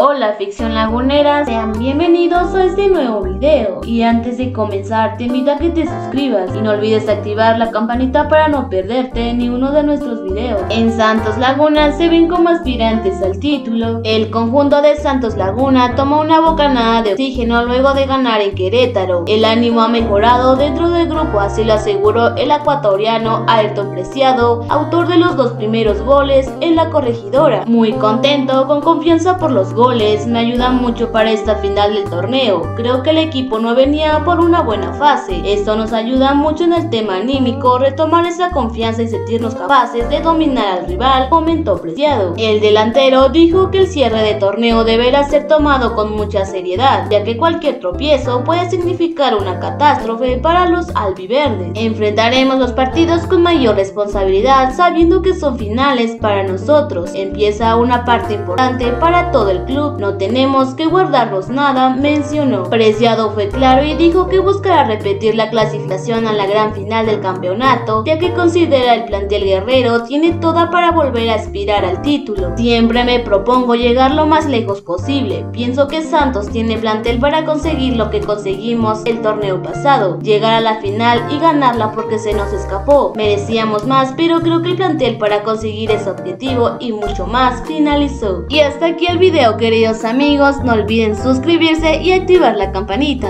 Hola ficción lagunera, sean bienvenidos a este nuevo video y antes de comenzar te invito a que te suscribas y no olvides activar la campanita para no perderte ni uno de nuestros videos. En Santos Laguna se ven como aspirantes al título. El conjunto de Santos Laguna toma una bocanada de oxígeno luego de ganar en Querétaro. El ánimo ha mejorado dentro del grupo, así lo aseguró el ecuatoriano Ayrton Preciado, autor de los dos primeros goles en la corregidora. Muy contento, con confianza por los goles me ayudan mucho para esta final del torneo. Creo que el equipo no venía por una buena fase. Esto nos ayuda mucho en el tema anímico, retomar esa confianza y sentirnos capaces de dominar al rival, comentó Preciado. El delantero dijo que el cierre de torneo deberá ser tomado con mucha seriedad, ya que cualquier tropiezo puede significar una catástrofe para los albiverdes. Enfrentaremos los partidos con mayor responsabilidad, sabiendo que son finales para nosotros. Empieza una parte importante para todo el club no tenemos que guardarnos nada, mencionó. Preciado fue claro y dijo que buscará repetir la clasificación a la gran final del campeonato, ya que considera el plantel guerrero tiene toda para volver a aspirar al título. Siempre me propongo llegar lo más lejos posible. Pienso que Santos tiene plantel para conseguir lo que conseguimos el torneo pasado, llegar a la final y ganarla porque se nos escapó. Merecíamos más, pero creo que el plantel para conseguir ese objetivo y mucho más finalizó. Y hasta aquí el video queridos amigos, no olviden suscribirse y activar la campanita.